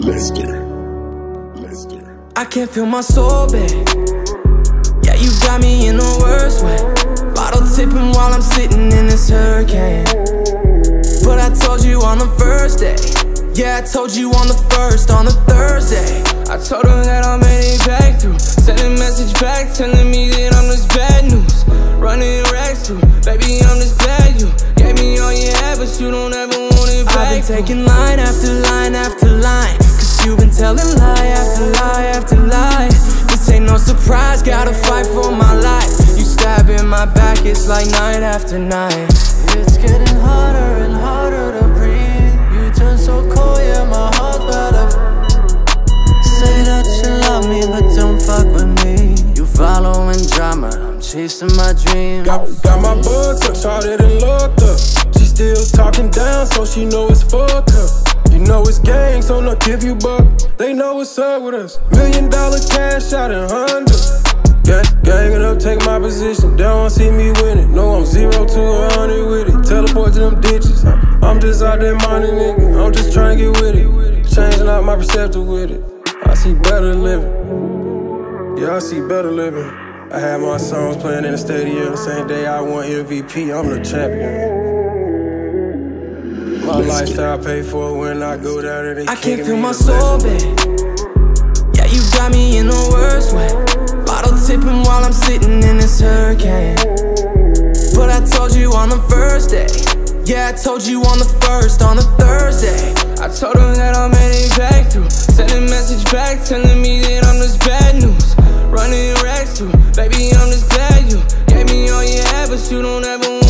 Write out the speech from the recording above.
Lezter. Lezter. I can't feel my soul, babe. Yeah, you got me in the worst way. Bottle tipping while I'm sitting in this hurricane. But I told you on the first day. Yeah, I told you on the first, on the Thursday. I told her that I'm heading back through. Sent a message back telling me that I'm just bad news. Running racks through. Baby, I'm just glad you gave me all you had, but you don't ever want it back. I've been taking line after line after line. You've been telling lie after lie after lie. This ain't no surprise, gotta fight for my life. You stab in my back, it's like night after night. It's getting harder and harder to breathe. You turn so cold, yeah, my heart's better. Say that you love me, but don't fuck with me. You following drama, I'm chasing my dreams. Got, got my bugs up, started and looked up. She still talking down, so she know it's fucked up. You know it's gang, so no give you buck. They know what's up with us. Million dollar cash out in Honda. Gang, ganging up, take my position. They don't see me winning. No, I'm zero to a hundred with it. Teleport to them ditches. I'm, just out there minding nigga. I'm just trying to get with it. Changing out my perceptive with it. I see better living. Yeah, I see better living. I had my songs playing in the stadium same day I won MVP. I'm the champion. My lifestyle paid for when I go down there. They I can't feel my soul, babe. Yeah, you got me in the worst way. Bottle tipping while I'm sitting in this hurricane. But I told you on the first day. Yeah, I told you on the first, on the Thursday. I told her that I'm heading back through. Sent a message back telling me that I'm just bad news. Running racks through. Baby, I'm just glad you gave me all you had, but you don't ever